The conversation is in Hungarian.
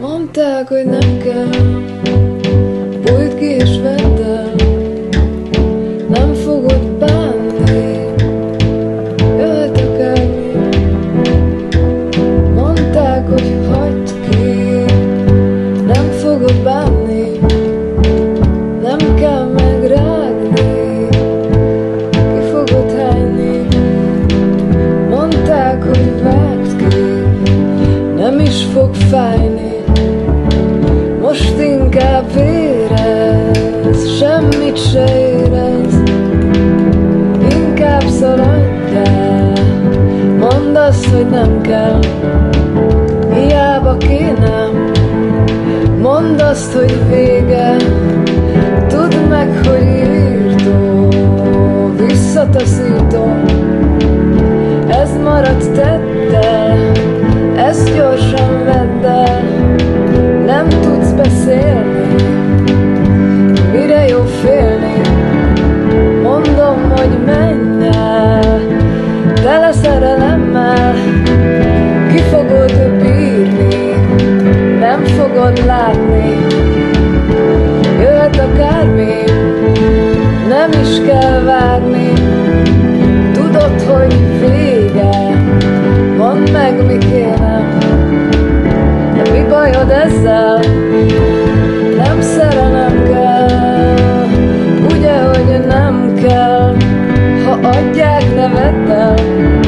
Mondták, hogy nem kell Bújt ki és vedd el. Nem fogod bánni. Jöhet akármi Mondták, hogy hagyd ki. Nem fogod bánni fog fájni. Most inkább érez, semmit se érez. Inkább szaladjál, mondd azt, hogy nem kell. Hiába kéne, mondd azt, hogy vége. Tudd meg, hogy írtó, visszataszító Ez maradt tette, vége, mondd meg, mi kéne mi bajod ezzel? Nem szerelem kell, ugye, hogy nem kell, ha adják, ne vedd.